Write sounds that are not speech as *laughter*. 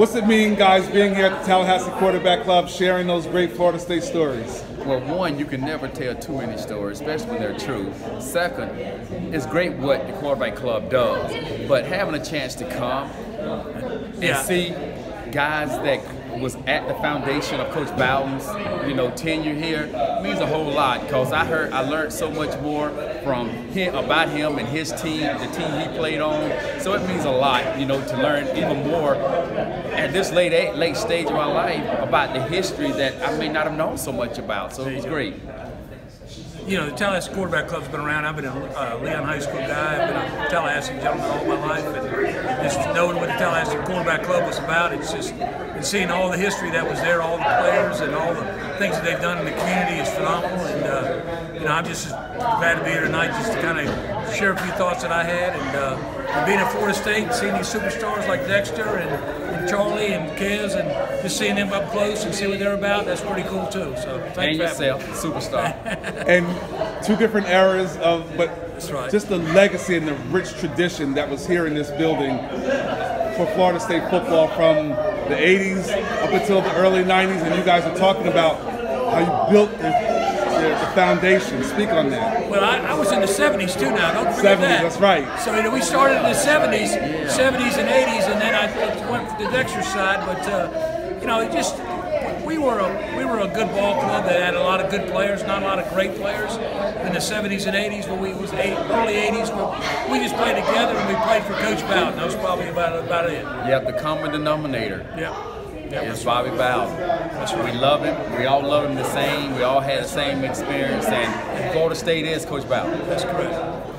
What's it mean, guys, being here at the Tallahassee Quarterback Club, sharing those great Florida State stories? Well, one, you can never tell too many stories, especially when they're true. Second, it's great what the quarterback club does, but having a chance to come and Yeah. see guys that was at the foundation of Coach Bowden's, you know, tenure here means a whole lot. Cause I heard, I learned so much more from him about him and his team, the team he played on. So it means a lot, you know, to learn even more at this late late stage of my life about the history that I may not have known so much about. So it was great. You know, the Tallahassee Quarterback Club's been around. I've been a uh, Leon High School guy. I've been a Tallahassee gentleman all my life. And just knowing what the Tallahassee Quarterback Club was about, it's just, and seeing all the history that was there, all the players and all the things that they've done in the community is phenomenal. And, uh, you know, I'm just glad to be here tonight just to kind of share a few thoughts that I had. And, uh, and being at Florida State and seeing these superstars like Dexter and, and Charlie and Kez and just seeing them up close and see what they're about, that's pretty cool too. So thanks And for having me. yourself, superstar. *laughs* And two different eras of, but right. just the legacy and the rich tradition that was here in this building for Florida State football from the 80s up until the early 90s. And you guys are talking about how you built foundation. Speak on that. Well, I, I was in the 70s too now. Don't forget 70s, that. that's right. So you know, we started in the 70s, 70s and 80s, and then I went to the Dexter side. But uh, you know, it just we were a we were a good ball club that had a lot of good players, not a lot of great players in the 70s and 80s. But we was eight, early 80s. But we just played together and we played for Coach Bowden. That was probably about about it. yeah, the common denominator Yeah. Is Bobby Bowden. We love him. We all love him the same. We all had the same experience. And Florida State is Coach Bowden. That's correct.